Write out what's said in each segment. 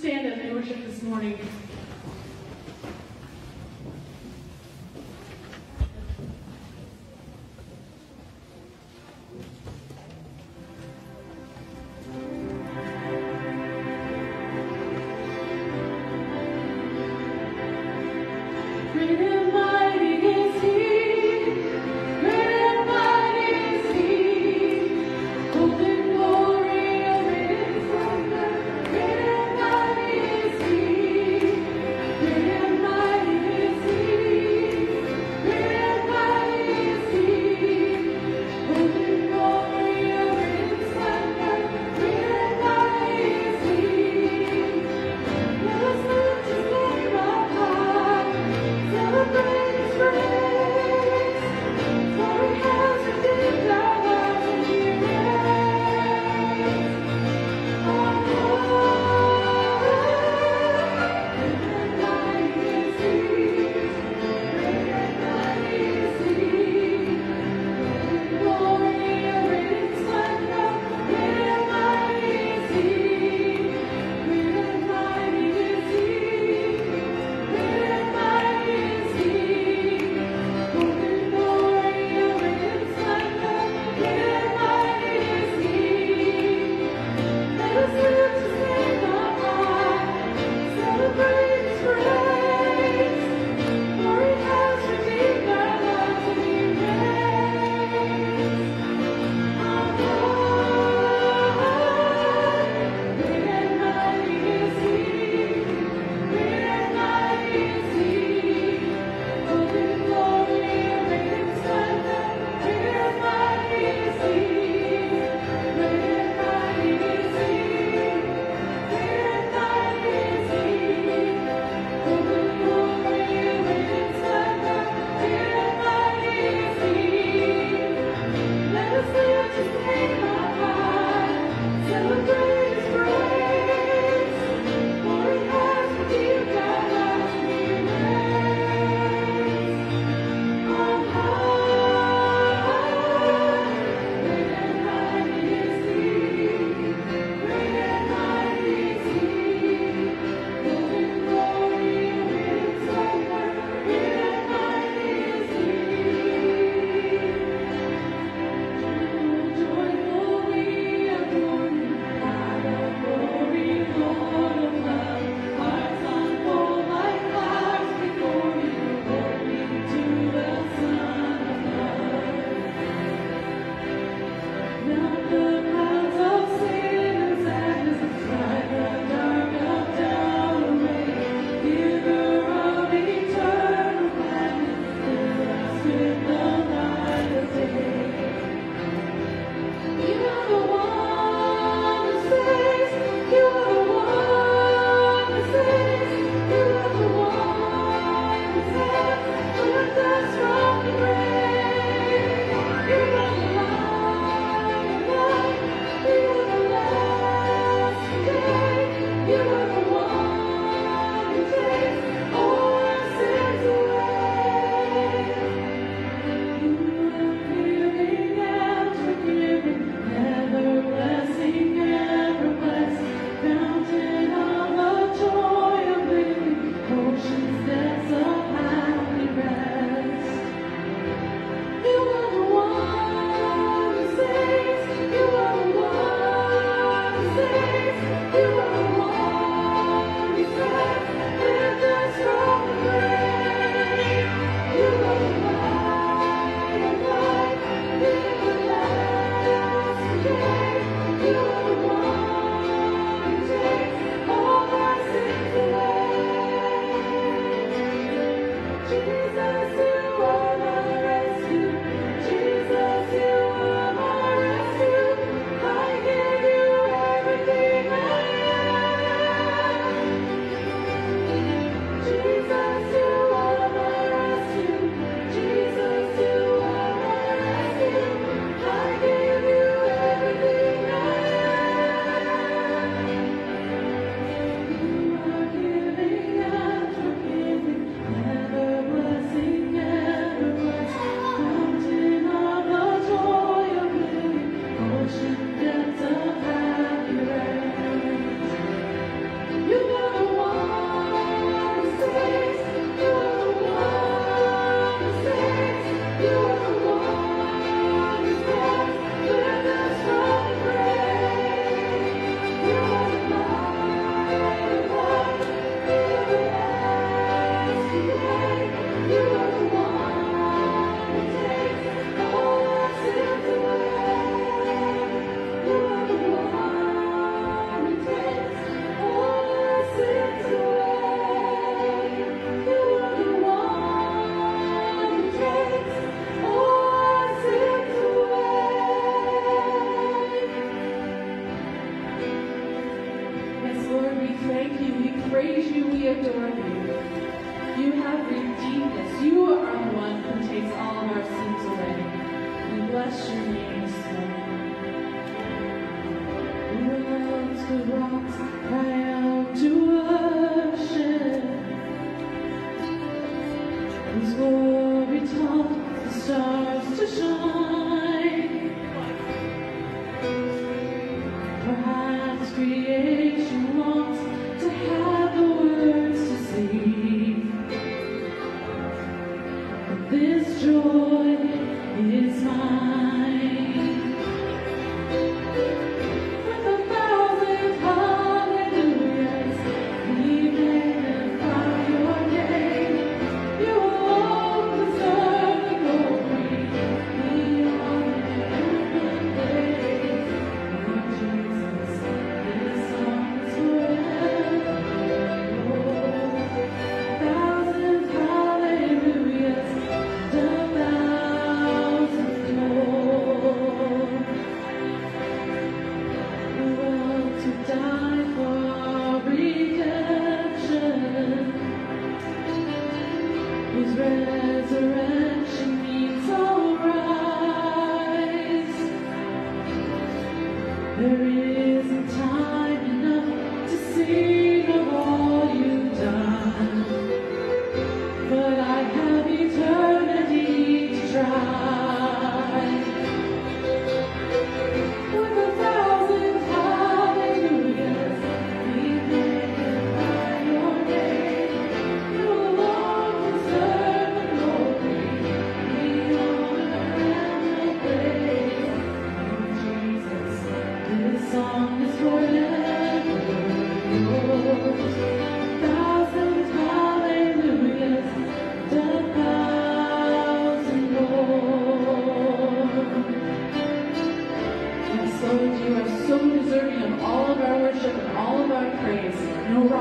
stand as we worship this morning.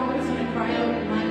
No rock is going to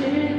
washed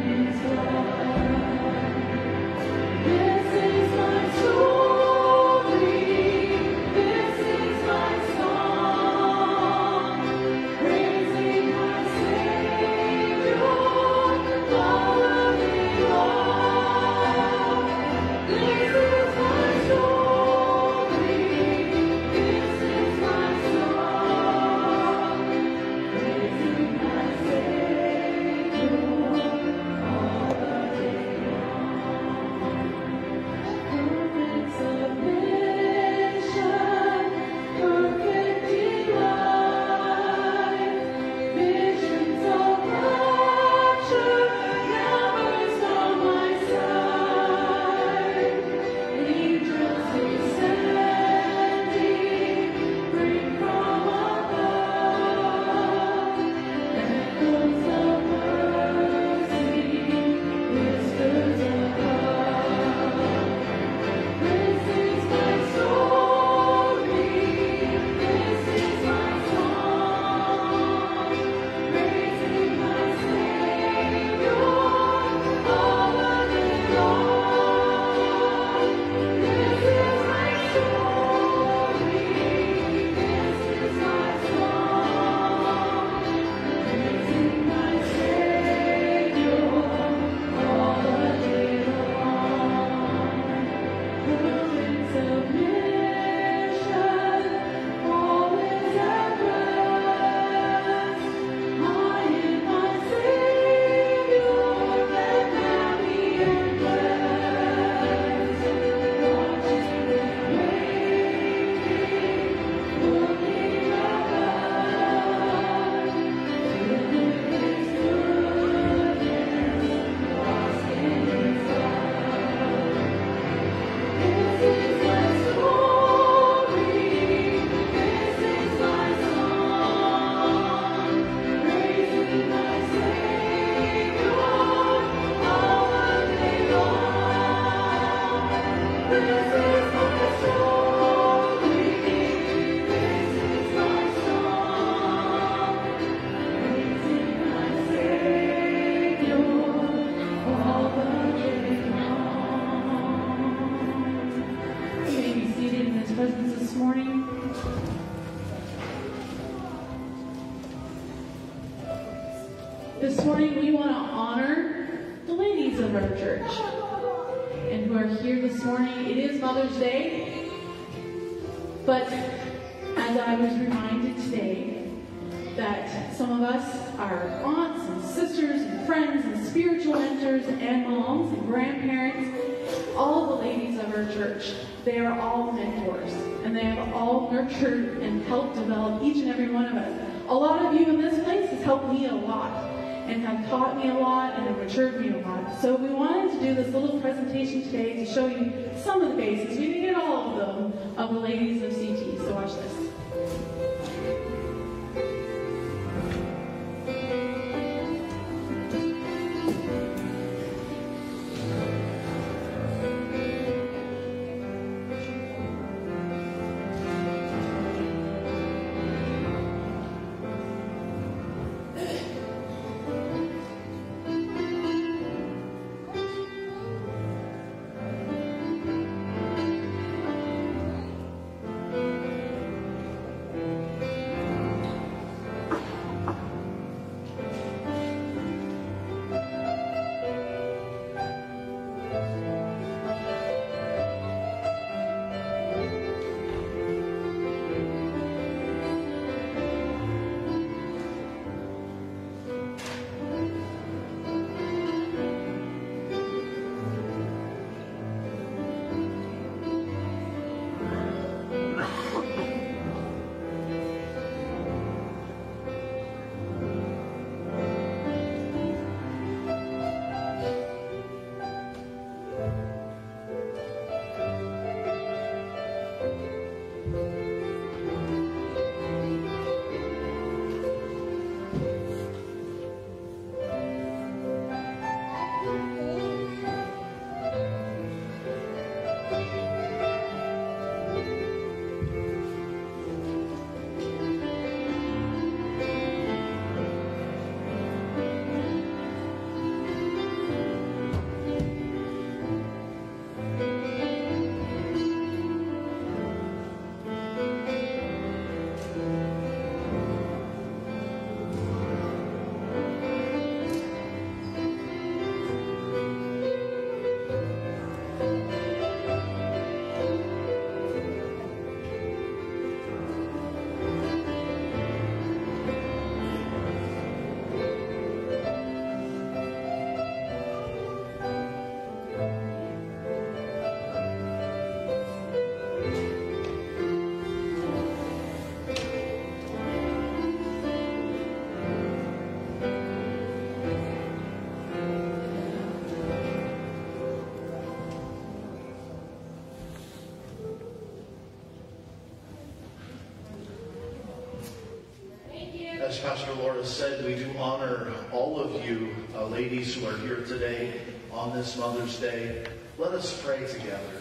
As Pastor Laura said, we do honor all of you uh, ladies who are here today on this Mother's Day. Let us pray together.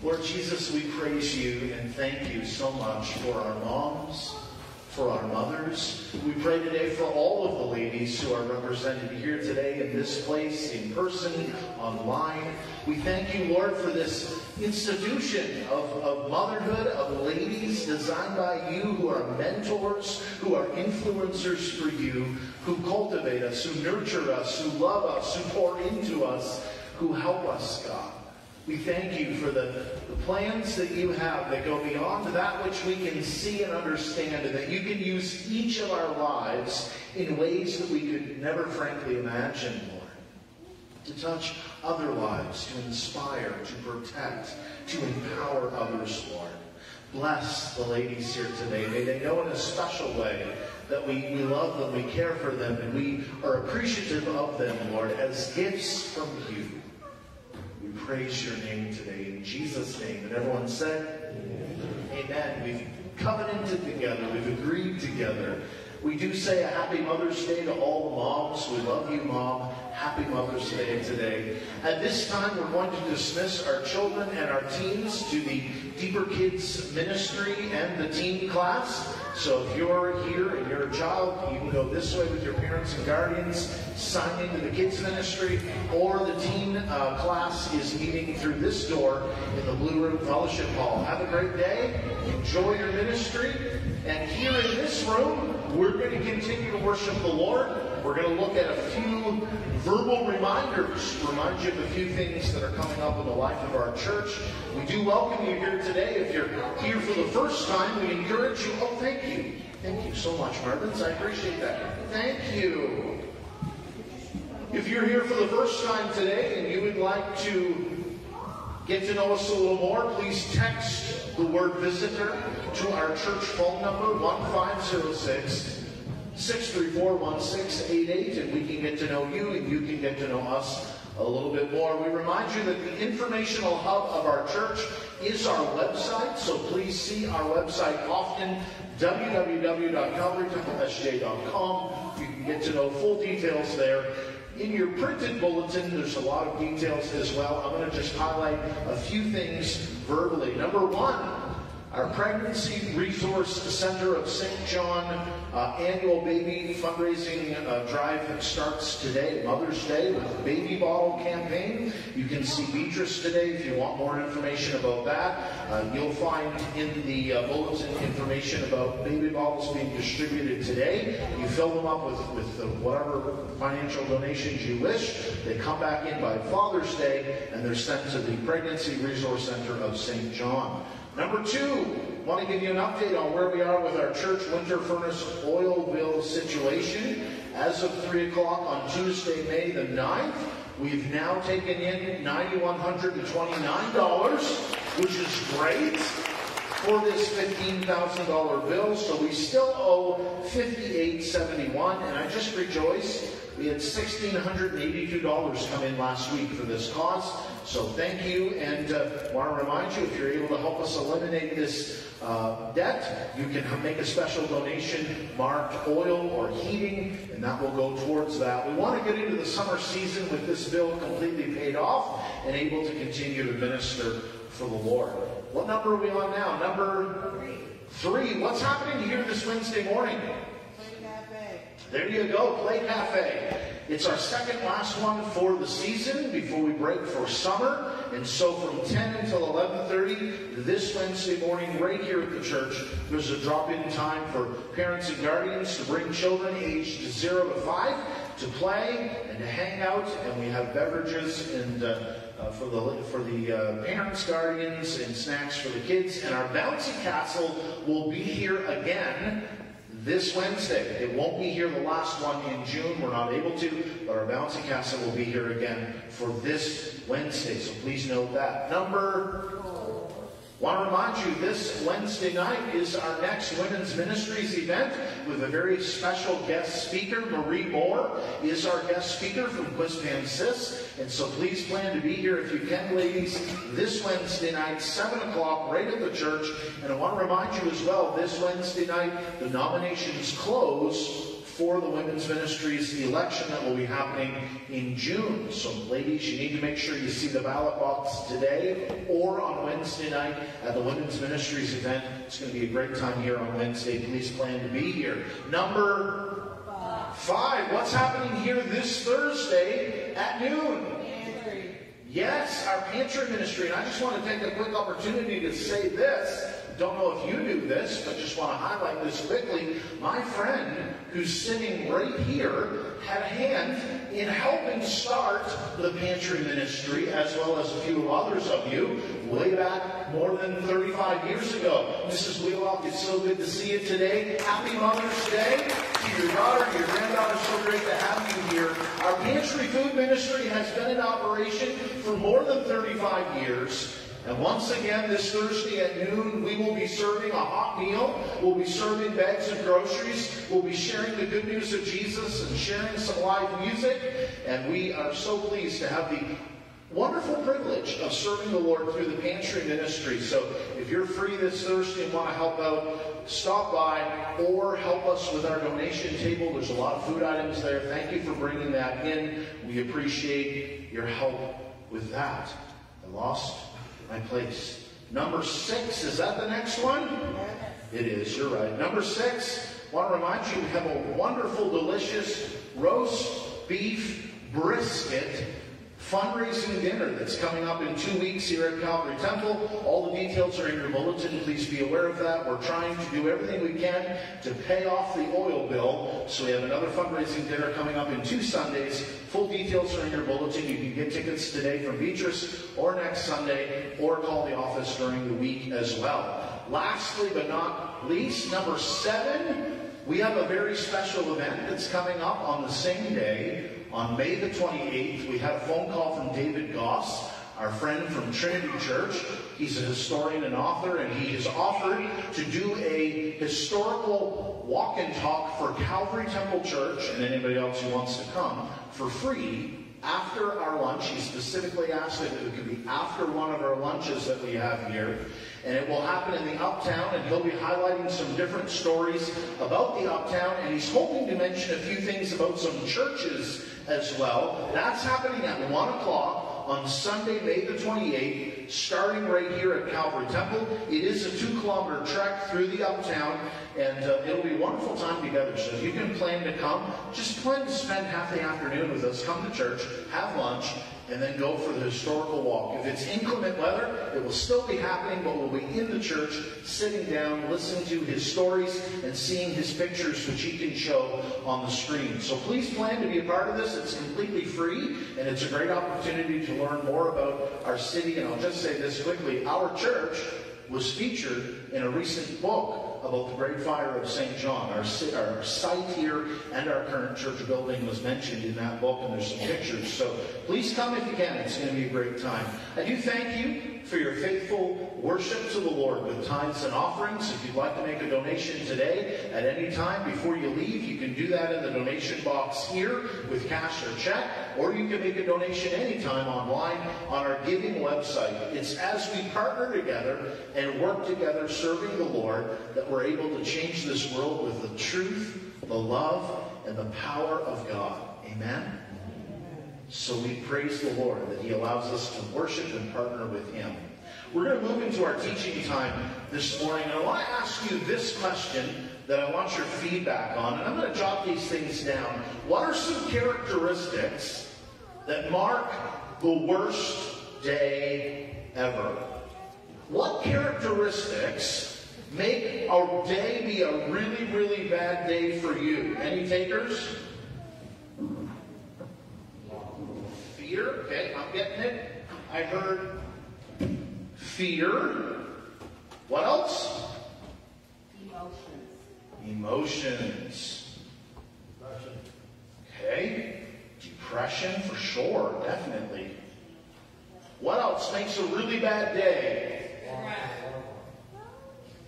Lord Jesus, we praise you and thank you so much for our moms, for our mothers. We pray today for all of the ladies who are represented here today in this place, in person, online. We thank you, Lord, for this institution of, of motherhood, of ladies designed by you who are mentors, who are influencers for you, who cultivate us, who nurture us, who love us, who pour into us, who help us, God. We thank you for the, the plans that you have that go beyond that which we can see and understand, and that you can use each of our lives in ways that we could never frankly imagine. To touch other lives, to inspire, to protect, to empower others, Lord. Bless the ladies here today. May they know in a special way that we, we love them, we care for them, and we are appreciative of them, Lord, as gifts from you. We praise your name today in Jesus' name. And everyone said, Amen. Amen. We've covenanted together, we've agreed together. We do say a happy Mother's Day to all the moms. We love you, Mom. Happy Mother's Day today. At this time, we're going to dismiss our children and our teens to the Deeper Kids Ministry and the teen class. So if you're here and you're a child, you can go this way with your parents and guardians, sign into the kids ministry, or the teen uh, class is meeting through this door in the Blue Room Fellowship Hall. Have a great day. Enjoy your ministry. And here in this room, we're going to continue to worship the Lord. We're going to look at a few verbal reminders, remind you of a few things that are coming up in the life of our church. We do welcome you here today. If you're here for the first time, we encourage you, oh, thank you. Thank you so much, Martins. I appreciate that. Thank you. If you're here for the first time today and you would like to get to know us a little more, please text the word visitor to our church phone number 1506 634 1688 and we can get to know you and you can get to know us a little bit more. We remind you that the informational hub of our church is our website, so please see our website often, www.calvarytemplesj.com. You can get to know full details there. In your printed bulletin, there's a lot of details as well. I'm going to just highlight a few things verbally. Number one, our Pregnancy Resource Center of St. John uh, annual baby fundraising uh, drive starts today, Mother's Day, with the baby bottle campaign. You can see Beatrice today if you want more information about that. Uh, you'll find in the uh, bulletin information about baby bottles being distributed today. You fill them up with, with whatever financial donations you wish. They come back in by Father's Day and they're sent to the Pregnancy Resource Center of St. John. Number two, want to give you an update on where we are with our church winter furnace oil bill situation. As of 3 o'clock on Tuesday, May the 9th, we've now taken in $9,129, which is great for this $15,000 bill. So we still owe $58.71, and I just rejoice we had $1,682 come in last week for this cause. So thank you, and uh, want to remind you, if you're able to help us eliminate this uh, debt, you can make a special donation marked oil or heating, and that will go towards that. We want to get into the summer season with this bill completely paid off and able to continue to minister for the Lord. What number are we on now? Number three. Three. What's happening here this Wednesday morning? There you go, Play Cafe. It's our second last one for the season before we break for summer. And so from 10 until 11.30 this Wednesday morning right here at the church, there's a drop-in time for parents and guardians to bring children aged 0 to 5 to play and to hang out. And we have beverages and uh, uh, for the for the uh, parents, guardians, and snacks for the kids. And our bouncy castle will be here again this Wednesday. It won't be here the last one in June. We're not able to, but our Bouncy Castle will be here again for this Wednesday. So please note that. Number Want to remind you, this Wednesday night is our next Women's Ministries event with a very special guest speaker. Marie Moore is our guest speaker from Quispamsis. And so please plan to be here if you can, ladies, this Wednesday night, 7 o'clock, right at the church. And I want to remind you as well, this Wednesday night, the nominations close for the women's ministries election that will be happening in June. So, ladies, you need to make sure you see the ballot box today or on Wednesday night at the women's ministries event. It's going to be a great time here on Wednesday. Please plan to be here. Number five. What's happening here this Thursday at noon? Yes, our pantry ministry. And I just want to take a quick opportunity to say this. Don't know if you do this, but just want to highlight this quickly. My friend who's sitting right here had a hand in helping start the pantry ministry, as well as a few others of you, way back more than 35 years ago. Mrs. Wheelock, it's so good to see you today. Happy Mother's Day to your daughter, your granddaughter. So great to have you here. Our pantry food ministry has been in operation for more than 35 years. And once again, this Thursday at noon, we will be serving a hot meal. We'll be serving bags of groceries. We'll be sharing the good news of Jesus and sharing some live music. And we are so pleased to have the wonderful privilege of serving the Lord through the pantry ministry. So if you're free this Thursday and want to help out, stop by or help us with our donation table. There's a lot of food items there. Thank you for bringing that in. We appreciate your help with that. I lost my place. Number six, is that the next one? It is, you're right. Number six, I want to remind you we have a wonderful, delicious roast beef brisket fundraising dinner that's coming up in two weeks here at Calvary Temple. All the details are in your bulletin. Please be aware of that. We're trying to do everything we can to pay off the oil bill. So we have another fundraising dinner coming up in two Sundays. Full details are in your bulletin. You can get tickets today from Beatrice or next Sunday or call the office during the week as well. Lastly, but not least, number seven, we have a very special event that's coming up on the same day on May the 28th, we had a phone call from David Goss, our friend from Trinity Church. He's a historian and author, and he has offered to do a historical walk and talk for Calvary Temple Church and anybody else who wants to come for free after our lunch. He specifically asked that it could be after one of our lunches that we have here. And it will happen in the Uptown, and he'll be highlighting some different stories about the Uptown, and he's hoping to mention a few things about some churches as well. That's happening at 1 o'clock on Sunday, May the 28th, starting right here at Calvary Temple. It is a two kilometer trek through the uptown, and uh, it'll be a wonderful time together. So if you can plan to come, just plan to spend half the afternoon with us. Come to church, have lunch, and then go for the historical walk. If it's inclement weather, it will still be happening, but we'll be in the church, sitting down, listening to his stories, and seeing his pictures, which he can show on the screen. So please plan to be a part of this. It's completely free, and it's a great opportunity to learn more about our city. And I'll just say this quickly our church was featured in a recent book about the Great Fire of St. John. Our, our site here and our current church building was mentioned in that book, and there's some pictures. So please come if you can. It's going to be a great time. I do thank you for your faithful worship to the Lord with tithes and offerings. If you'd like to make a donation today at any time before you leave, you can do that in the donation box here with cash or check, or you can make a donation anytime online on our giving website. It's as we partner together and work together serving the Lord that we're able to change this world with the truth, the love, and the power of God. Amen? So we praise the Lord that He allows us to worship and partner with Him. We're going to move into our teaching time this morning, and I want to ask you this question that I want your feedback on, and I'm going to jot these things down. What are some characteristics that mark the worst day ever? What characteristics make a day be a really, really bad day for you? Any takers? Fear. Okay, I'm getting it. I heard fear. What else? Emotions. Emotions. Okay. Depression for sure, definitely. What else makes a really bad day?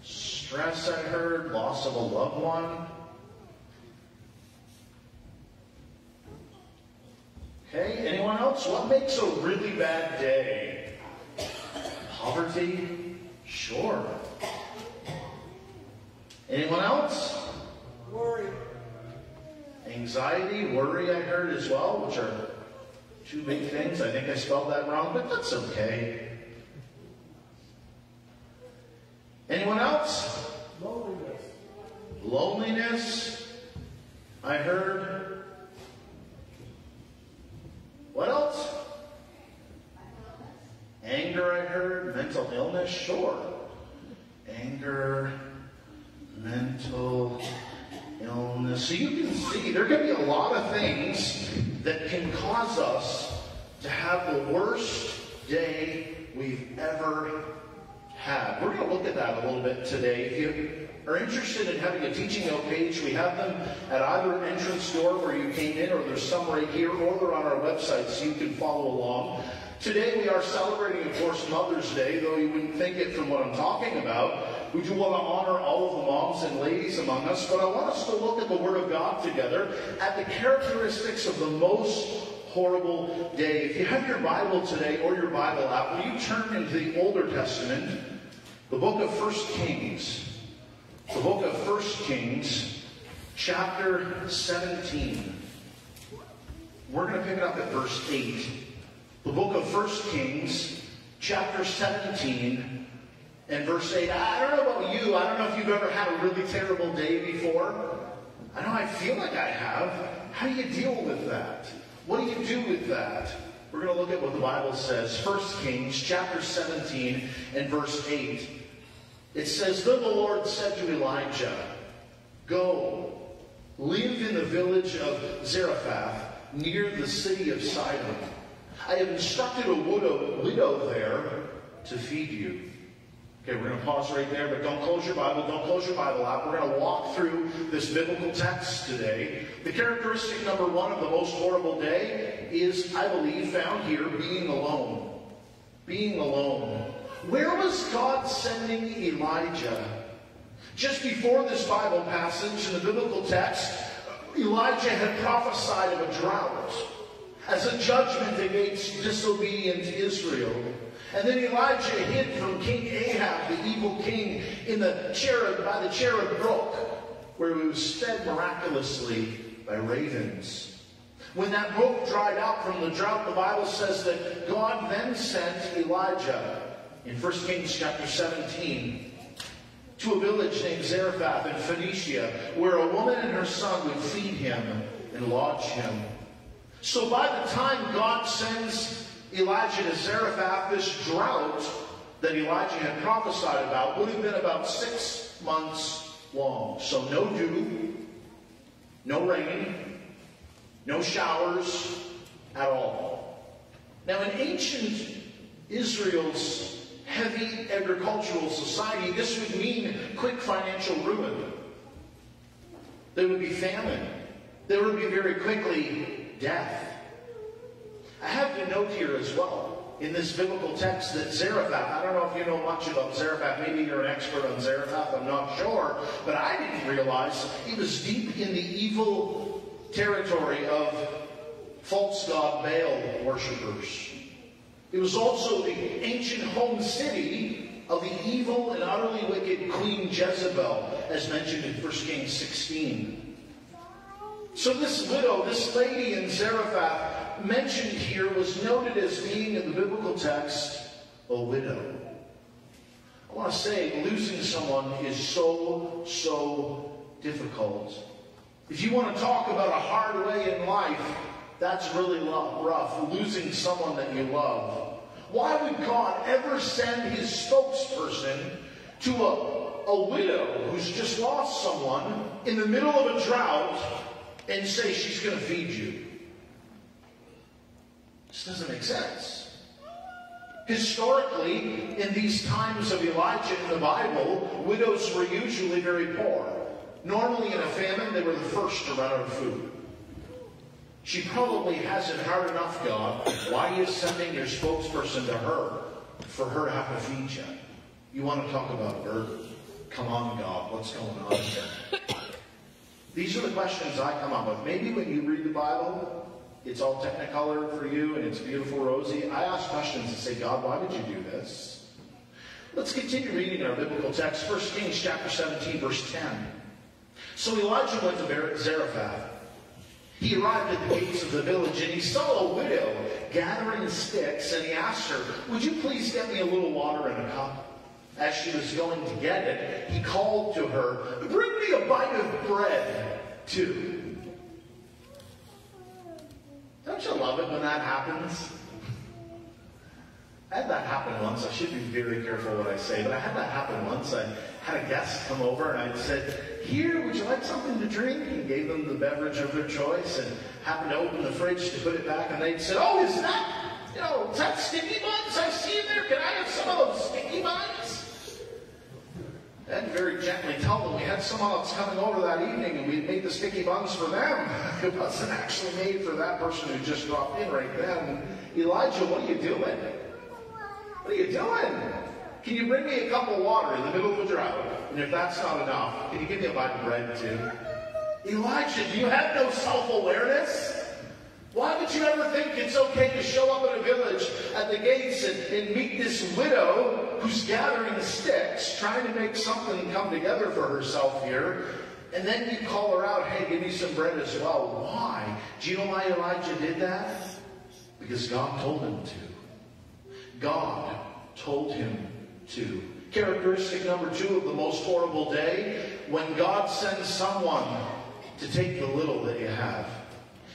Stress, I heard. Loss of a loved one. Okay, anyone else? What makes a really bad day? Poverty? Sure. Anyone else? Worry. Anxiety, worry, I heard as well, which are two big things. I think I spelled that wrong, but that's okay. Anyone else? Loneliness. Loneliness, I heard. What else? Anger, I heard. Mental illness, sure. Anger, mental illness. So you can see there can be a lot of things that can cause us to have the worst day we've ever had. We're going to look at that a little bit today. If you are interested in having a teaching note page, we have them at either entrance door where you came in, or there's some right here, or they're on our website so you can follow along. Today we are celebrating, of course, Mother's Day, though you wouldn't think it from what I'm talking about. We do want to honor all of the moms and ladies among us, but I want us to look at the Word of God together, at the characteristics of the most horrible day. If you have your Bible today or your Bible app, will you turn into the Older Testament, the book of First Kings. The book of First Kings, chapter 17. We're going to pick it up at verse 8. The book of First Kings, chapter 17, and verse 8. I don't know about you. I don't know if you've ever had a really terrible day before. I know I feel like I have. How do you deal with that? What do you do with that? we're going to look at what the Bible says. 1 Kings chapter 17 and verse 8. It says, Then the Lord said to Elijah, Go, live in the village of Zarephath near the city of Sidon. I have instructed a widow, widow there to feed you. Okay, we're going to pause right there, but don't close your Bible. Don't close your Bible out. We're going to walk through this biblical text today. The characteristic number one of the most horrible day is, I believe, found here being alone. Being alone. Where was God sending Elijah? Just before this Bible passage in the biblical text, Elijah had prophesied of a drought as a judgment against disobedient Israel. And then Elijah hid from King Ahab, the evil king, in the Cherith, by the Cherith Brook, where he was fed miraculously by ravens. When that brook dried out from the drought, the Bible says that God then sent Elijah in 1 Kings chapter 17 to a village named Zarephath in Phoenicia, where a woman and her son would feed him and lodge him. So by the time God sends Elijah to Zarephath, this drought that Elijah had prophesied about would have been about six months long. So no dew, no rain, no showers at all. Now in ancient Israel's heavy agricultural society, this would mean quick financial ruin. There would be famine. There would be very quickly death. I have to note here as well, in this biblical text, that Zarephath, I don't know if you know much about Zarephath, maybe you're an expert on Zarephath, I'm not sure, but I didn't realize he was deep in the evil territory of false god Baal worshippers. It was also the ancient home city of the evil and utterly wicked Queen Jezebel, as mentioned in 1 Kings 16. So this widow, this lady in Zarephath, mentioned here was noted as being in the biblical text a widow. I want to say losing someone is so, so difficult. If you want to talk about a hard way in life, that's really rough, losing someone that you love. Why would God ever send his spokesperson to a, a widow who's just lost someone in the middle of a drought and say she's going to feed you? This doesn't make sense. Historically, in these times of Elijah in the Bible, widows were usually very poor. Normally, in a famine, they were the first to run out of food. She probably has it hard enough, God. Why are you sending your spokesperson to her for her you? You want to talk about burden? Come on, God. What's going on here? These are the questions I come up with. Maybe when you read the Bible, it's all technicolor for you and it's beautiful rosy. I ask questions and say, God, why did you do this? Let's continue reading our biblical text. 1 Kings chapter 17, verse 10. So Elijah went to Zarephath. He arrived at the gates of the village and he saw a widow gathering sticks and he asked her, Would you please get me a little water in a cup? As she was going to get it, he called to her, Bring me a bite of bread, too. Don't you love it when that happens? I had that happen once. I should be very careful what I say, but I had that happen once. I had a guest come over and I said, Here, would you like something to drink? And gave them the beverage of their choice and happened to open the fridge to put it back. And they said, Oh, is that, you know, is that sticky buns I see in there? Can I have some of those sticky buns? And very gently tell them we had someone else coming over that evening and we made the sticky buns for them. It wasn't actually made for that person who just dropped in right then. Elijah, what are you doing? What are you doing? Can you bring me a cup of water in the middle of a drought? And if that's not enough, can you give me a bite of bread too? Elijah, do you have no self-awareness? Why would you ever think it's okay to show up in a village at the gates and, and meet this widow who's gathering sticks, trying to make something come together for herself here, and then you call her out, hey, give me some bread as well. Why? Do you know why Elijah did that? Because God told him to. God told him to. Characteristic number two of the most horrible day, when God sends someone to take the little that you have.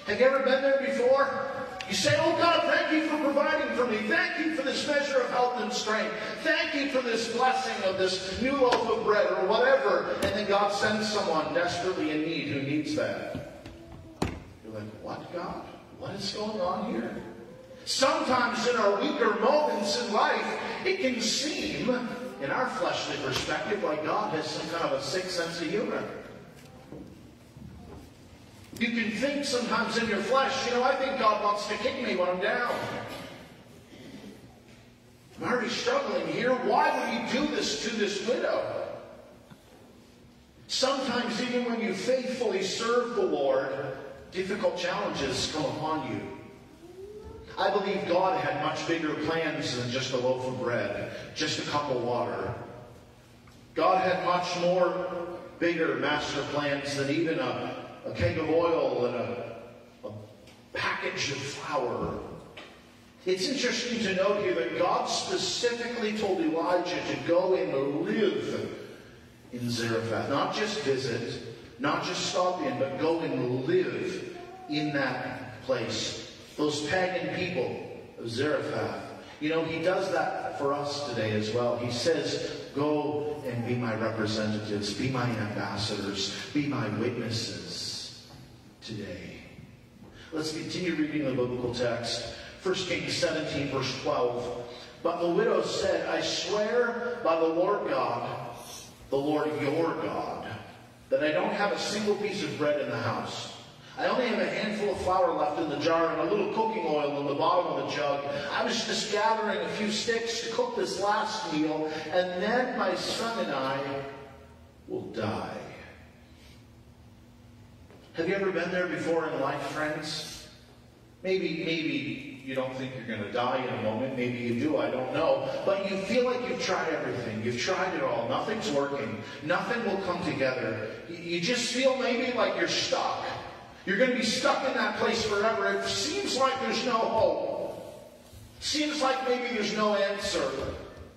Have you ever been there before? You say, Oh God, thank you for providing for me. Thank you for this measure of health and strength. Thank you for this blessing of this new loaf of bread or whatever. And then God sends someone desperately in need who needs that. You're like, What, God? What is going on here? Sometimes in our weaker moments in life, it can seem, in our fleshly perspective, like God has some kind of a sick sense of humor. You can think sometimes in your flesh, you know, I think God wants to kick me when I'm down. I'm already struggling here. Why would he do this to this widow? Sometimes, even when you faithfully serve the Lord, difficult challenges come upon you. I believe God had much bigger plans than just a loaf of bread, just a cup of water. God had much more bigger master plans than even a a keg of oil and a, a package of flour. It's interesting to note here that God specifically told Elijah to go and live in Zarephath. Not just visit, not just stop in, but go and live in that place. Those pagan people of Zarephath. You know, he does that for us today as well. He says, Go and be my representatives, be my ambassadors, be my witnesses today. Let's continue reading the biblical text. 1 Kings 17, verse 12. But the widow said, I swear by the Lord God, the Lord your God, that I don't have a single piece of bread in the house. I only have a handful of flour left in the jar and a little cooking oil in the bottom of the jug. I was just gathering a few sticks to cook this last meal, and then my son and I will die. Have you ever been there before in life, friends? Maybe, maybe you don't think you're going to die in a moment. Maybe you do. I don't know. But you feel like you've tried everything. You've tried it all. Nothing's working. Nothing will come together. You just feel maybe like you're stuck. You're going to be stuck in that place forever. It seems like there's no hope. Seems like maybe there's no answer.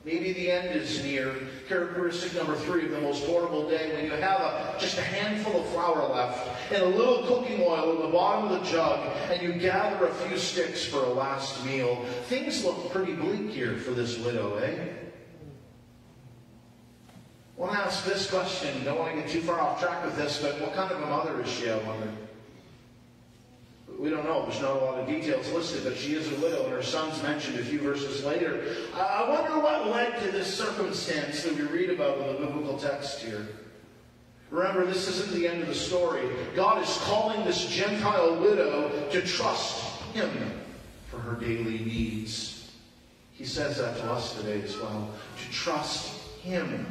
Maybe the end is near. Characteristic number three of the most horrible day when you have a, just a handful of flour left and a little cooking oil in the bottom of the jug and you gather a few sticks for a last meal. Things look pretty bleak here for this widow, eh? I want to ask this question. Don't want to get too far off track with this, but what kind of a mother is she, I wonder? We don't know. There's not a lot of details listed, but she is a widow, and her son's mentioned a few verses later. I wonder what led to this circumstance that we read about in the biblical text here. Remember, this isn't the end of the story. God is calling this Gentile widow to trust Him for her daily needs. He says that to us today as well, to trust Him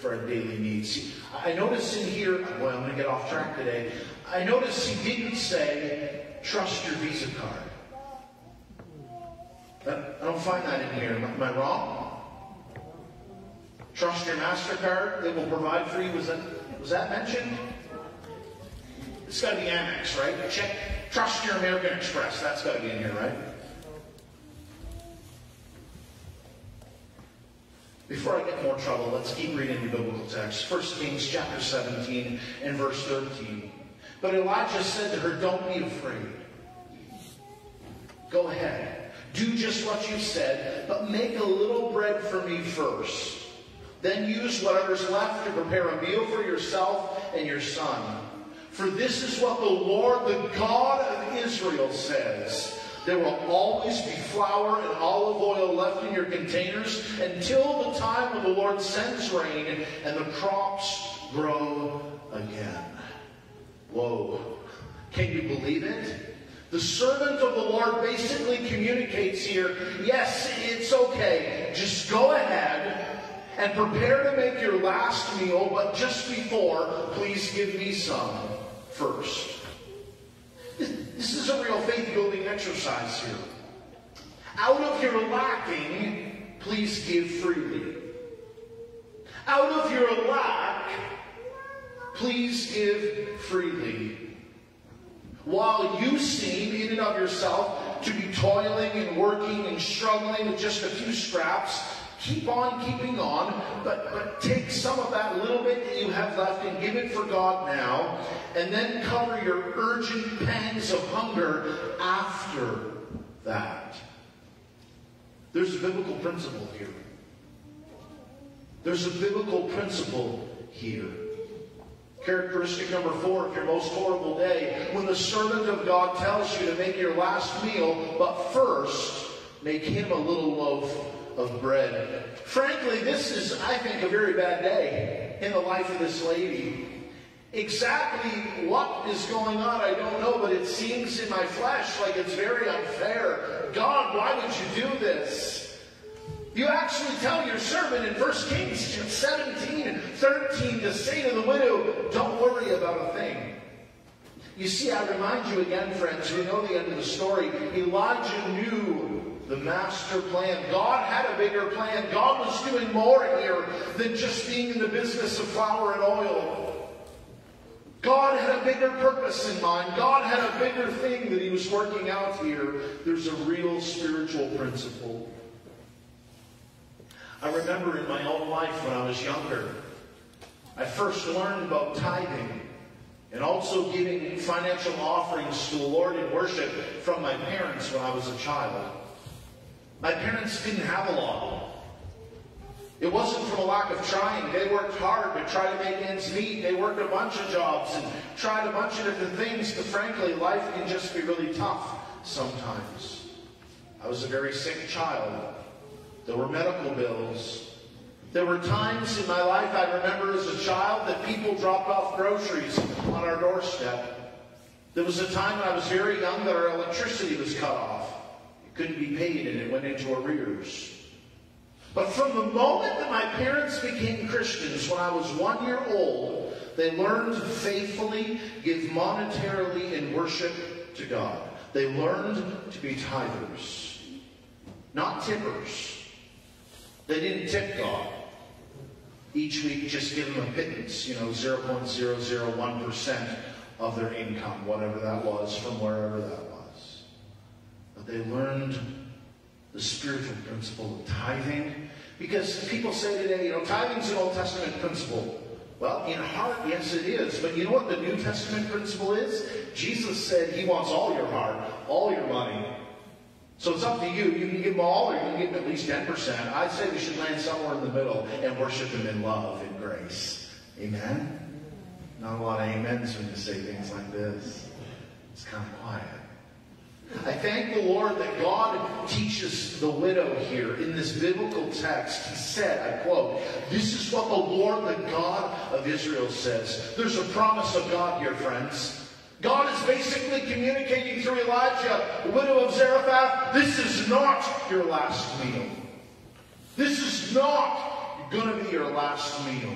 for our daily needs. I notice in here, boy, I'm going to get off track today. I notice he didn't say, trust your Visa card. I don't find that in here. Am I wrong? Trust your MasterCard, they will provide for you. Was that, was that mentioned? It's got to be Amex, right? Check. Trust your American Express. That's got to be in here, right? Before I get more trouble, let's keep reading the biblical text. 1 Kings chapter 17 and verse 13. But Elijah said to her, Don't be afraid. Go ahead. Do just what you said, but make a little bread for me first. Then use whatever's left to prepare a meal for yourself and your son. For this is what the Lord, the God of Israel, says. There will always be flour and olive oil left in your containers until the time when the Lord sends rain and the crops grow again. Whoa. Can you believe it? The servant of the Lord basically communicates here yes, it's okay. Just go ahead and prepare to make your last meal, but just before, please give me some first. This is a real faith building exercise here. Out of your lacking, please give freely. Out of your lack, please give freely. While you seem, in and of yourself, to be toiling and working and struggling with just a few scraps, keep on keeping on, but, but take some of that little bit that you have left and give it for God now, and then cover your urgent pangs of hunger after that. There's a biblical principle here. There's a biblical principle here. Characteristic number four of your most horrible day, when the servant of God tells you to make your last meal, but first make him a little loaf of bread. Frankly, this is, I think, a very bad day in the life of this lady. Exactly what is going on, I don't know, but it seems in my flesh like it's very unfair. God, why would you do this? You actually tell your servant in 1 Kings 17, and 13 to say to the widow, don't worry about a thing. You see, I remind you again, friends, we know the end of the story. Elijah knew the master plan. God had a bigger plan. God was doing more here than just being in the business of flour and oil. God had a bigger purpose in mind. God had a bigger thing that he was working out here. There's a real spiritual principle. I remember in my own life when I was younger, I first learned about tithing and also giving financial offerings to the Lord in worship from my parents when I was a child. My parents didn't have a lot. It wasn't from a lack of trying. They worked hard to try to make ends meet. They worked a bunch of jobs and tried a bunch of different things, but frankly, life can just be really tough sometimes. I was a very sick child. There were medical bills. There were times in my life I remember as a child that people dropped off groceries on our doorstep. There was a time when I was very young that our electricity was cut off. It couldn't be paid and it went into arrears. But from the moment that my parents became Christians, when I was one year old, they learned to faithfully give monetarily in worship to God. They learned to be tithers, not tippers. They didn't tip God. Each week, just give them a pittance, you know, 0.001% of their income, whatever that was, from wherever that was. But they learned the spiritual principle of tithing. Because people say today, you know, tithing is an Old Testament principle. Well, in heart, yes, it is. But you know what the New Testament principle is? Jesus said he wants all your heart, all your money. So it's up to you. You can give them all or you can give them at least 10%. I'd say we should land somewhere in the middle and worship him in love and grace. Amen? Not a lot of amens when you say things like this. It's kind of quiet. I thank the Lord that God teaches the widow here in this biblical text. He said, I quote, This is what the Lord, the God of Israel says. There's a promise of God here, friends. God is basically communicating through Elijah, the widow of Zarephath, this is not your last meal. This is not going to be your last meal.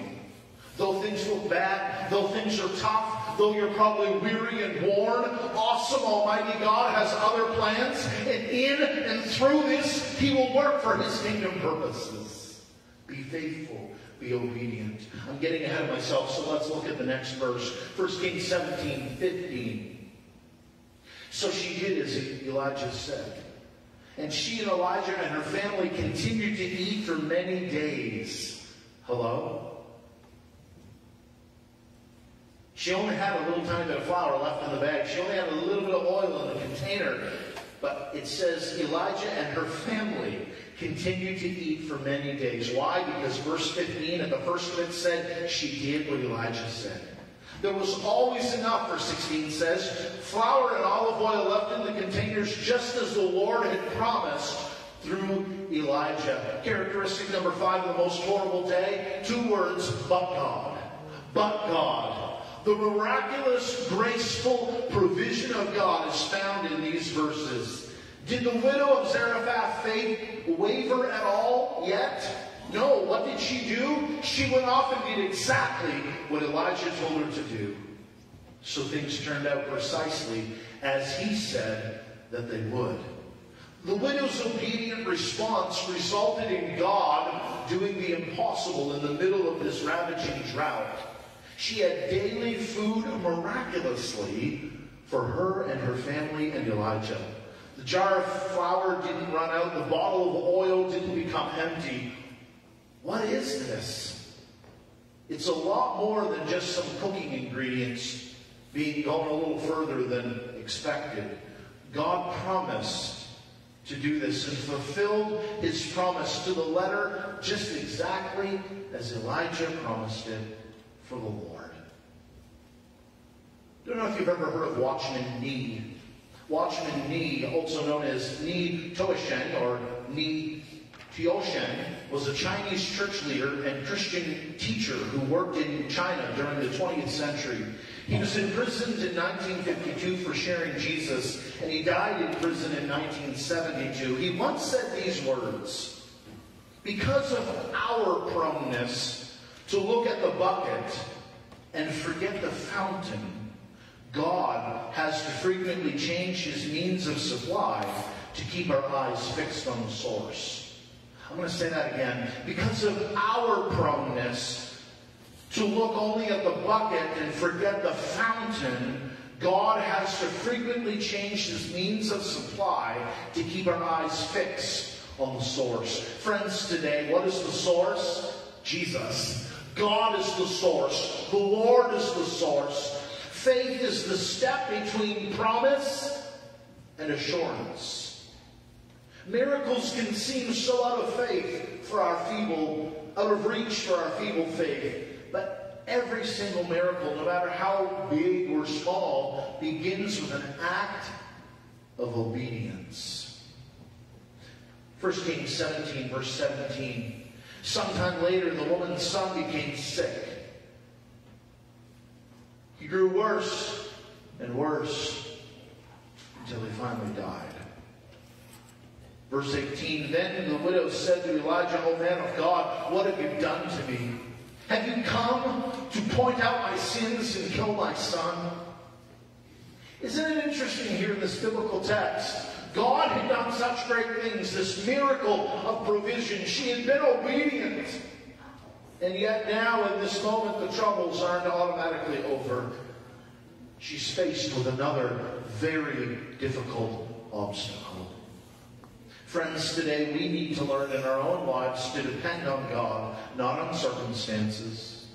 Though things look bad, though things are tough, though you're probably weary and worn, awesome Almighty God has other plans, and in and through this, He will work for His kingdom purposes. Be faithful, be obedient. I'm getting ahead of myself, so let's look at the next verse. 1 Kings 17, 15. So she did as Elijah said. And she and Elijah and her family continued to eat for many days. Hello? She only had a little tiny bit of flour left in the bag. She only had a little bit of oil in the container. But it says Elijah and her family continued to eat for many days. Why? Because verse 15 at the first of it said she did what Elijah said. There was always enough, verse 16 says, flour and olive oil left in the containers just as the Lord had promised through Elijah. Characteristic number five of the most horrible day, two words, but God. But God. The miraculous, graceful provision of God is found in these verses. Did the widow of Zarephath faith waver at all yet? No. What did she do? She went off and did exactly what Elijah told her to do. So things turned out precisely as he said that they would. The widow's obedient response resulted in God doing the impossible in the middle of this ravaging drought. She had daily food miraculously for her and her family and Elijah. The jar of flour didn't run out. The bottle of oil didn't become empty. What is this? It's a lot more than just some cooking ingredients being going a little further than expected. God promised to do this and fulfilled his promise to the letter just exactly as Elijah promised it for the Lord. I don't know if you've ever heard of Watchman Nee. Watchman Nee, also known as Ni Tuosheng or Ni Tioshen, was a Chinese church leader and Christian teacher who worked in China during the 20th century. He was imprisoned in 1952 for sharing Jesus, and he died in prison in 1972. He once said these words Because of our proneness to look at the bucket and forget the fountain, God has to frequently change his means of supply to keep our eyes fixed on the source. I'm going to say that again. Because of our proneness to look only at the bucket and forget the fountain, God has to frequently change his means of supply to keep our eyes fixed on the source. Friends, today, what is the source? Jesus. God is the source. The Lord is the source. Faith is the step between promise and assurance. Miracles can seem so out of faith for our feeble, out of reach for our feeble faith. But every single miracle, no matter how big or small, begins with an act of obedience. 1 Kings 17, verse 17. Sometime later, the woman's son became sick. He grew worse and worse until he finally died. Verse 18 Then the widow said to Elijah, O man of God, what have you done to me? Have you come to point out my sins and kill my son? Isn't it interesting here in this biblical text? God had done such great things, this miracle of provision. She had been obedient. And yet now, in this moment, the troubles aren't automatically over. She's faced with another very difficult obstacle. Friends, today we need to learn in our own lives to depend on God, not on circumstances.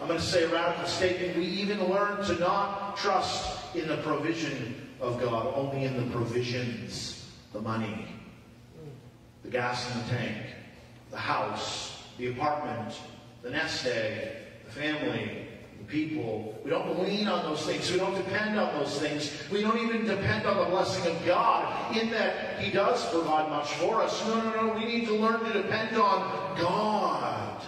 I'm going to say a radical statement. We even learn to not trust in the provision of God, only in the provisions, the money, the gas in the tank, the house, the apartment, the nest egg, the family, the people. We don't lean on those things. We don't depend on those things. We don't even depend on the blessing of God in that He does provide much for us. No, no, no. We need to learn to depend on God.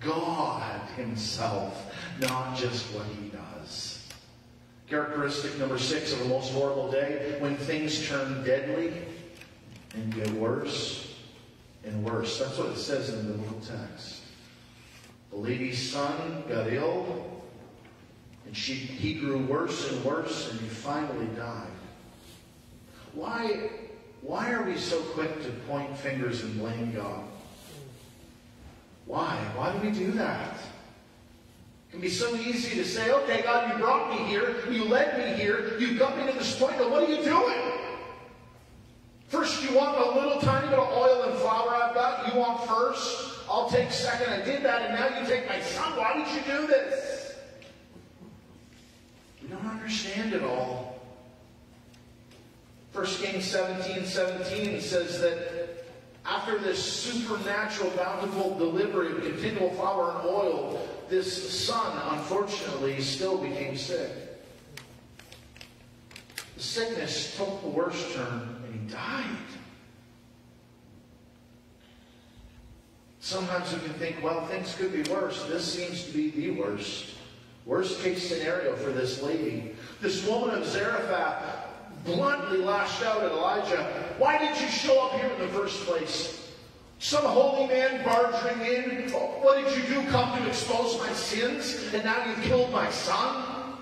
God Himself, not just what He does. Characteristic number six of the most horrible day when things turn deadly and get worse and worse. That's what it says in the biblical text. The lady's son got ill, and she, he grew worse and worse, and he finally died. Why, why are we so quick to point fingers and blame God? Why? Why do we do that? It can be so easy to say, okay, God, you brought me here, you led me here, you got me to this point, what are you doing? First, you want a little tiny bit of oil and flour I've got, you want first. I'll take second. I did that, and now you take my son. Why would you do this? We don't understand it all. 1 Kings 17 17 says that after this supernatural, bountiful delivery of continual flour and oil, this son, unfortunately, still became sick. The sickness took the worst turn, and he died. Sometimes we can think, well, things could be worse. This seems to be the worst. Worst case scenario for this lady. This woman of Zarephath bluntly lashed out at Elijah. Why did you show up here in the first place? Some holy man barging in. What did you do? Come to expose my sins? And now you've killed my son?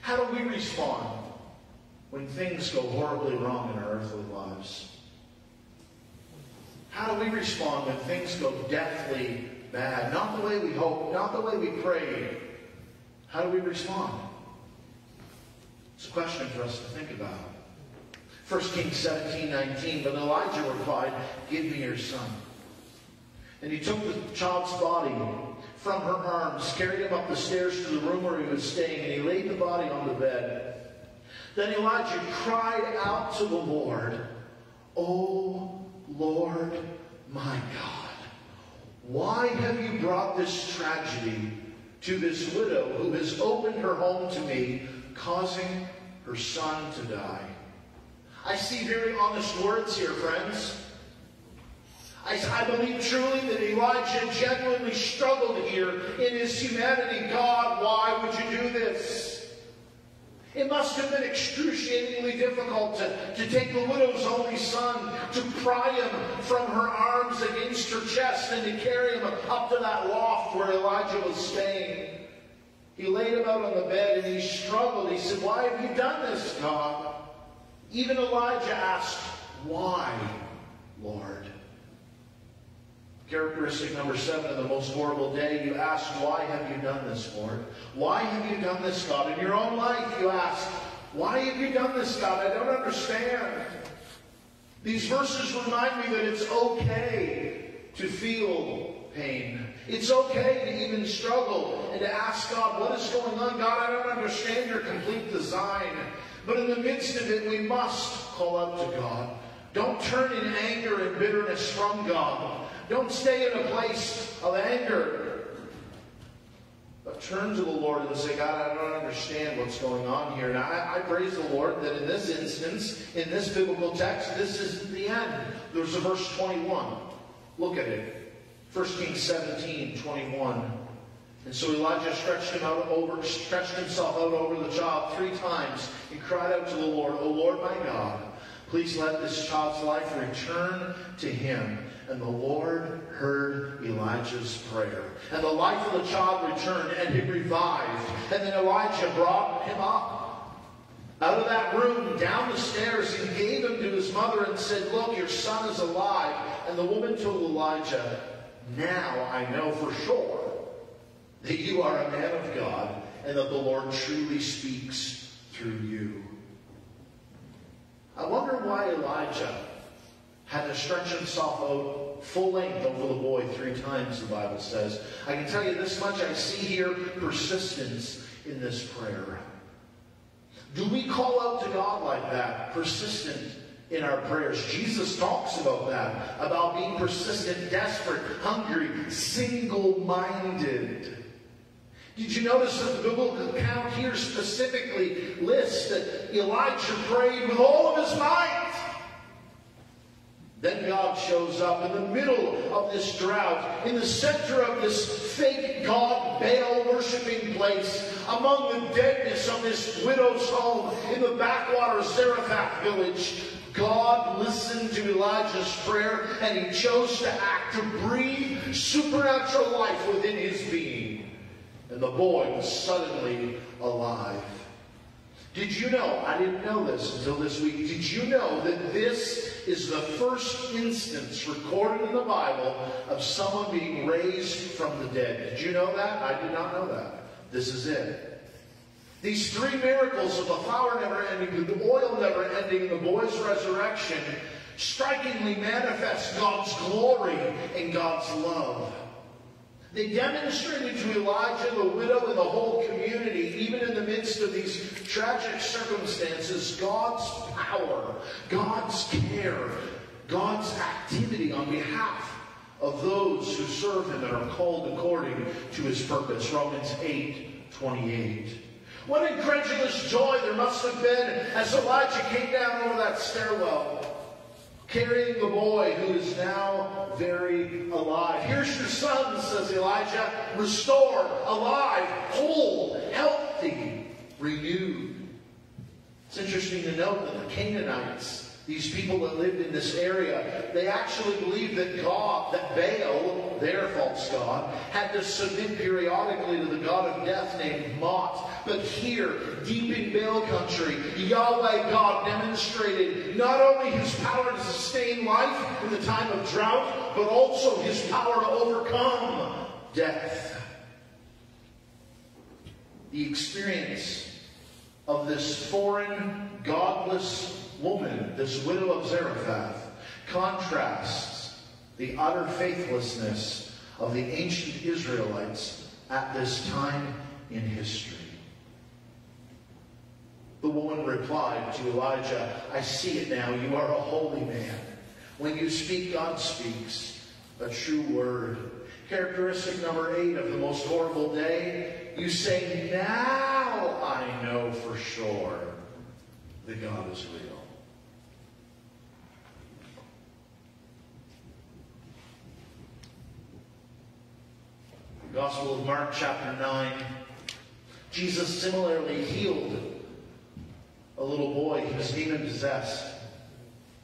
How do we respond when things go horribly wrong in our earthly lives? How do we respond when things go deathly bad? Not the way we hope, not the way we prayed. How do we respond? It's a question for us to think about. 1 Kings 17, 19, but Elijah replied, Give me your son. And he took the child's body from her arms, carried him up the stairs to the room where he was staying, and he laid the body on the bed. Then Elijah cried out to the Lord, O Lord my God, why have you brought this tragedy to this widow who has opened her home to me, causing her son to die? I see very honest words here, friends. I, I, believe truly that Elijah genuinely struggled here in his humanity. God, why would you do this? It must have been excruciatingly difficult to, to take the widow's only son, to pry him from her arms against her chest, and to carry him up to that loft where Elijah was staying. He laid him out on the bed and he struggled. He said, Why have you done this, God? Even Elijah asked, Why, Lord? Characteristic number seven of the most horrible day, you ask, Why have you done this, Lord? Why have you done this, God? In your own life, you ask, Why have you done this, God? I don't understand. These verses remind me that it's okay to feel pain. It's okay to even struggle and to ask God, What is going on? God, I don't understand your complete design. But in the midst of it, we must call out to God. Don't turn in anger and bitterness from God. Don't stay in a place of anger. But turn to the Lord and say, God, I don't understand what's going on here. Now, I, I praise the Lord that in this instance, in this biblical text, this isn't the end. There's a verse 21. Look at it. 1 Kings 17, 21. And so Elijah stretched him out over, stretched himself out over the child three times and cried out to the Lord, O Lord my God, please let this child's life return to him. And the Lord heard Elijah's prayer. And the life of the child returned and he revived. And then Elijah brought him up out of that room, down the stairs, and gave him to his mother and said, Look, your son is alive. And the woman told Elijah, Now I know for sure that you are a man of God and that the Lord truly speaks through you. I wonder why Elijah had to stretch himself out full length over the boy three times, the Bible says. I can tell you this much I see here persistence in this prayer. Do we call out to God like that, persistent in our prayers? Jesus talks about that, about being persistent, desperate, hungry, single minded. Did you notice that the biblical account here specifically lists that Elijah prayed with all of his might? Then God shows up in the middle of this drought, in the center of this fake God Baal worshiping place, among the deadness of this widow's home in the backwater of Zarephath village. God listened to Elijah's prayer and he chose to act, to breathe supernatural life within his being. And the boy was suddenly alive. Did you know, I didn't know this until this week, did you know that this is the first instance recorded in the Bible of someone being raised from the dead? Did you know that? I did not know that. This is it. These three miracles of the flour never ending, the oil never ending, the boy's resurrection, strikingly manifest God's glory and God's love. They demonstrated to Elijah, the widow, and the whole community, even in the midst of these tragic circumstances, God's power, God's care, God's activity on behalf of those who serve Him and are called according to His purpose. Romans 8 28. What incredulous joy there must have been as Elijah came down over that stairwell carrying the boy who is now very alive. Here's your son, says Elijah, restored, alive, whole, healthy, renewed. It's interesting to note that the Canaanites, these people that lived in this area, they actually believed that God, that Baal, their false god, had to submit periodically to the god of death named Mot. But here, deep in Baal country, Yahweh God demonstrated not only his power to sustain life in the time of drought, but also his power to overcome death. The experience of this foreign, godless woman, this widow of Zarephath, contrasts the utter faithlessness of the ancient Israelites at this time in history. The woman replied to Elijah, I see it now. You are a holy man. When you speak, God speaks a true word. Characteristic number eight of the most horrible day, you say, Now I know for sure that God is real. Gospel of Mark, chapter 9. Jesus similarly healed a little boy who was demon possessed.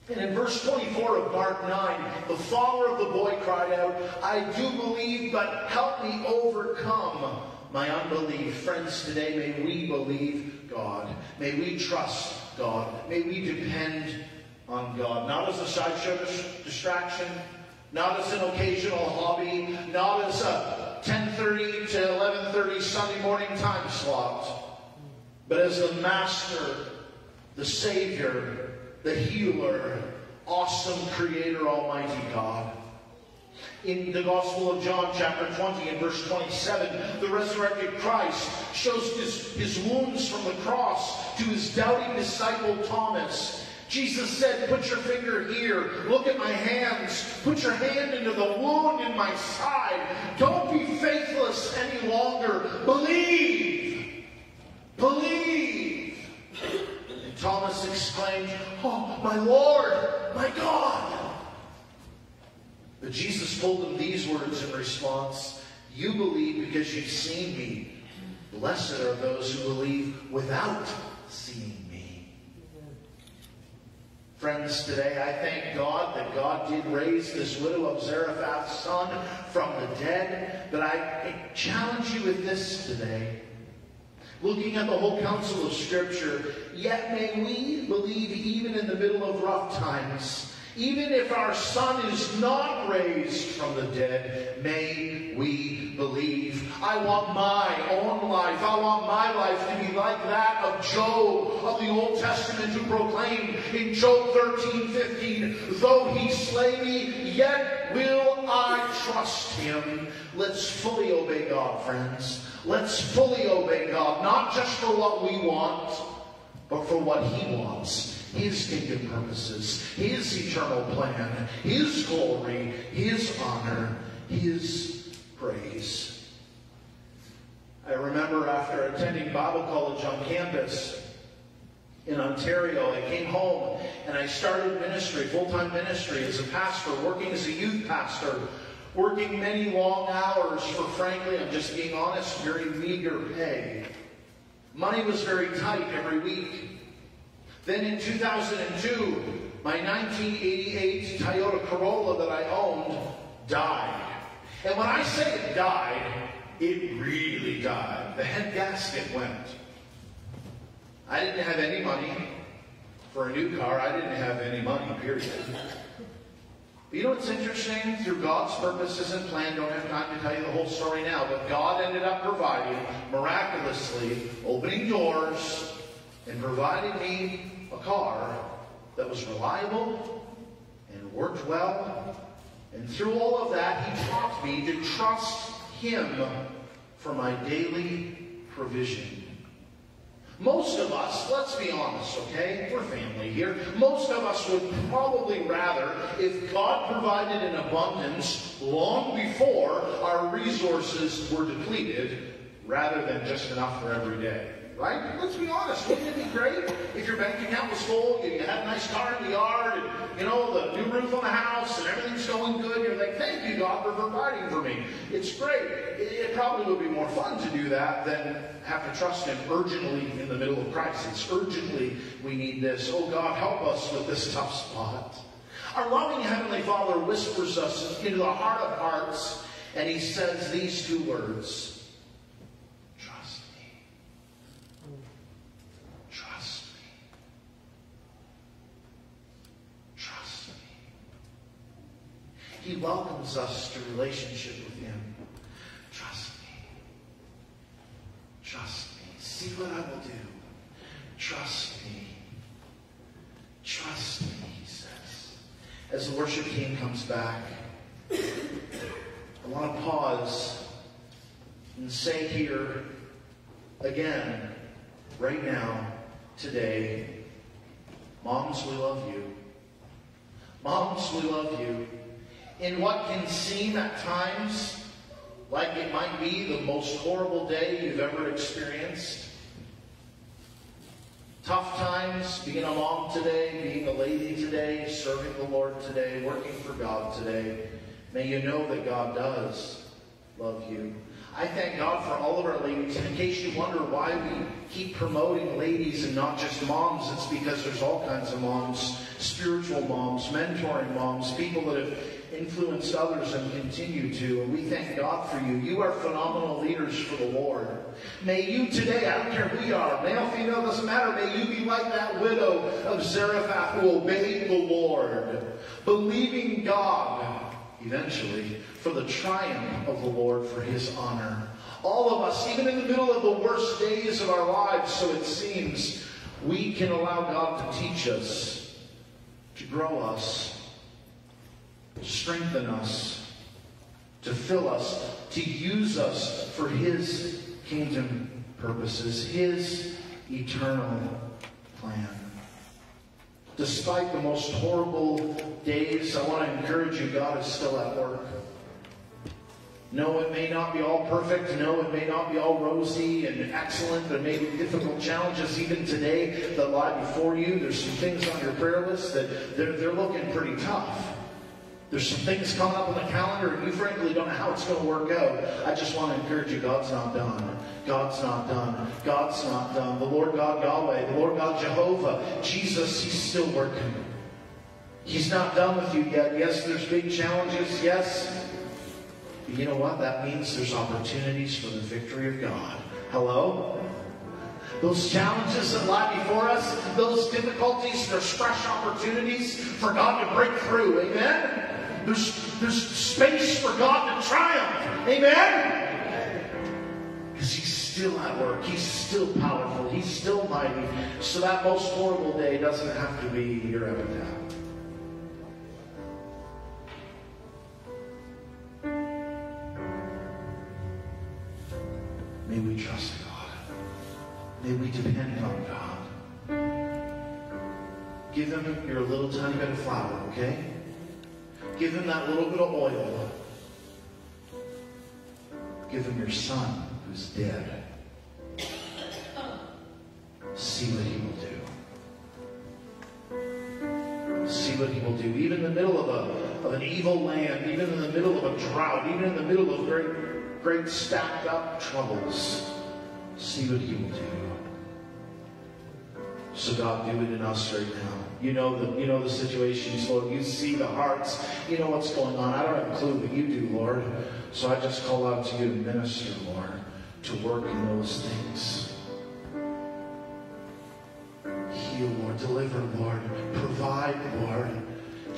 And in verse 24 of Mark 9, the father of the boy cried out, I do believe, but help me overcome my unbelief. Friends, today may we believe God. May we trust God. May we depend on God. Not as a sideshow distraction, not as an occasional hobby, not as a 10.30 to 11.30 Sunday morning time slot, but as the master, the Savior, the healer, awesome creator, almighty God. In the Gospel of John, chapter 20 and verse 27, the resurrected Christ shows his, his wounds from the cross to his doubting disciple Thomas. Jesus said, Put your finger here. Look at my hands. Put your hand into the wound in my side. Don't be faithless any longer. Believe. Believe. And Thomas exclaimed, Oh, my Lord, my God. But Jesus told him these words in response You believe because you've seen me. Blessed are those who believe without seeing. Friends, today I thank God that God did raise this widow of Zarephath's son from the dead. But I challenge you with this today. Looking at the whole counsel of Scripture, yet may we believe even in the middle of rough times even if our son is not raised from the dead, may we believe. I want my own life. I want my life to be like that of Job of the Old Testament who proclaimed in Job 13, 15, though he slay me, yet will I trust him. Let's fully obey God, friends. Let's fully obey God, not just for what we want, but for what he wants. His kingdom purposes, His eternal plan, His glory, His honor, His praise. I remember after attending Bible college on campus in Ontario, I came home and I started ministry, full-time ministry as a pastor, working as a youth pastor, working many long hours for, frankly, I'm just being honest, very meager pay. Money was very tight every week. Then in 2002, my 1988 Toyota Corolla that I owned died. And when I say it died, it really died. The head gasket went. I didn't have any money for a new car. I didn't have any money, period. You know what's interesting? Through God's purposes and plan, don't have time to tell you the whole story now, but God ended up providing, miraculously, opening doors, and providing me a car that was reliable and worked well. And through all of that, he taught me to trust him for my daily provision. Most of us, let's be honest, okay? We're family here. Most of us would probably rather if God provided in abundance long before our resources were depleted rather than just enough for every day right? Let's be honest. Wouldn't it be great if your bank account was full, you had a nice car in the yard, and, you know, the new roof on the house, and everything's going good. You're like, thank you, God, for providing for me. It's great. It, it probably would be more fun to do that than have to trust Him urgently in the middle of crisis. Urgently, we need this. Oh, God, help us with this tough spot. Our loving Heavenly Father whispers us into the heart of hearts, and He says these two words. He us to relationship with Him. Trust me. Trust me. See what I will do. Trust me. Trust me, he says. As the worship team comes back, I want to pause and say here again, right now, today, moms, we love you. Moms, we love you. In what can seem at times like it might be the most horrible day you've ever experienced, tough times, being a mom today, being a lady today, serving the Lord today, working for God today, may you know that God does love you. I thank God for all of our ladies. And in case you wonder why we keep promoting ladies and not just moms, it's because there's all kinds of moms, spiritual moms, mentoring moms, people that have influenced others and continue to. And we thank God for you. You are phenomenal leaders for the Lord. May you today, I don't care who you are, male, female, doesn't matter, may you be like that widow of Zarephath who obeyed the Lord, believing God eventually for the triumph of the Lord for his honor. All of us, even in the middle of the worst days of our lives, so it seems, we can allow God to teach us, to grow us, strengthen us, to fill us, to use us for his kingdom purposes, his eternal plan. Despite the most horrible days, I want to encourage you, God is still at work. No, it may not be all perfect. No, it may not be all rosy and excellent. There may be difficult challenges even today that lie before you. There's some things on your prayer list that they're, they're looking pretty tough. There's some things coming up on the calendar, and you frankly don't know how it's going to work out. I just want to encourage you God's not done. God's not done. God's not done. The Lord God Yahweh, the Lord God Jehovah, Jesus, He's still working. He's not done with you yet. Yes, there's big challenges. Yes. But you know what? That means there's opportunities for the victory of God. Hello? Those challenges that lie before us, those difficulties, there's fresh opportunities for God to break through. Amen? There's, there's space for God to triumph. Amen? Because He's still at work. He's still powerful. He's still mighty. So that most horrible day doesn't have to be your epitaph. May we trust God. May we depend on God. Give Him your little tiny bit of flour, okay? Give him that little bit of oil. Give him your son who's dead. See what he will do. See what he will do. Even in the middle of, a, of an evil land, even in the middle of a drought, even in the middle of great, great stacked up troubles, see what he will do. So God, do it in us right now. You know the you know the situations, Lord. You see the hearts. You know what's going on. I don't have a clue, but you do, Lord. So I just call out to you to minister, Lord, to work in those things. Heal, Lord. Deliver, Lord. Provide, Lord.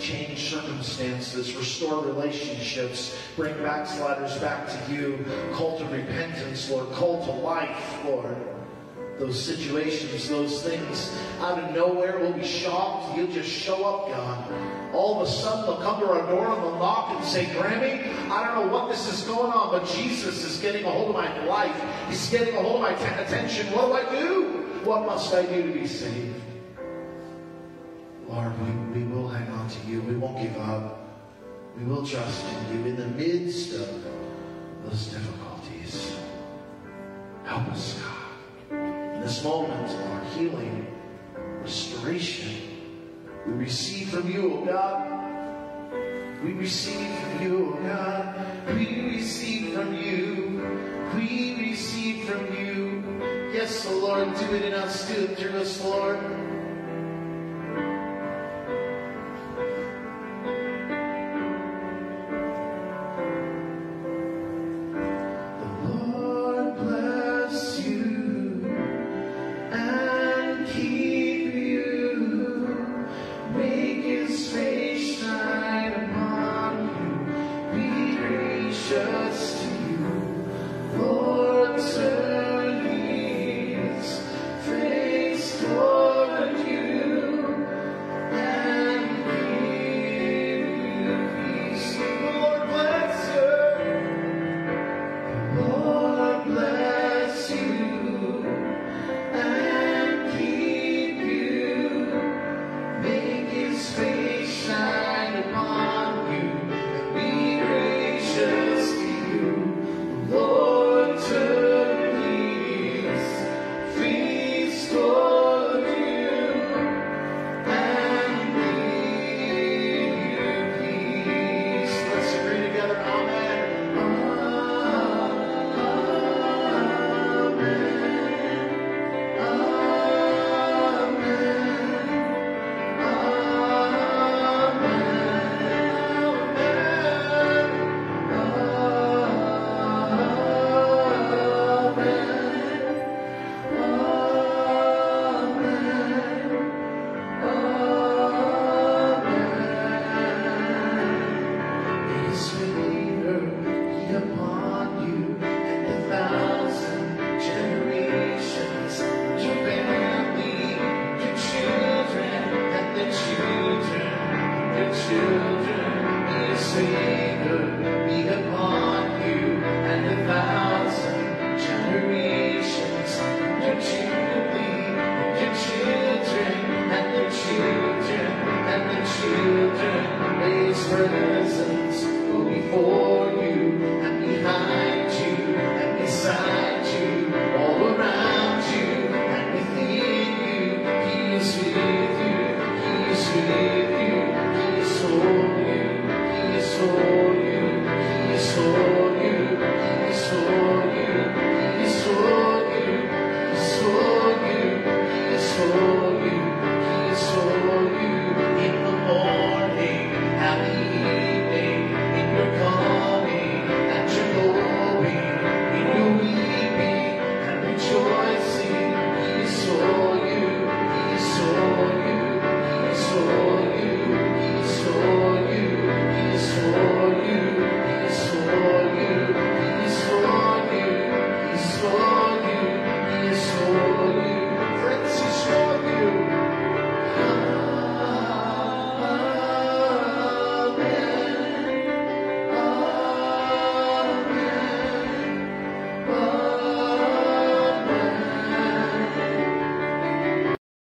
Change circumstances, restore relationships, bring backsliders back to you, call to repentance, Lord, call to life, Lord those situations, those things out of nowhere. We'll be shocked. You'll just show up, God. All of a sudden, they'll come to our door and they'll knock and say, Grammy, I don't know what this is going on, but Jesus is getting a hold of my life. He's getting a hold of my attention. What do I do? What must I do to be saved? Lord, we, we will hang on to you. We won't give up. We will trust in you in the midst of those difficulties. Help us, God this moment our healing, restoration. We receive from you, O oh God. We receive from you, O oh God. We receive from you. We receive from you. Yes, O oh Lord, do it in us, do it through us, Lord.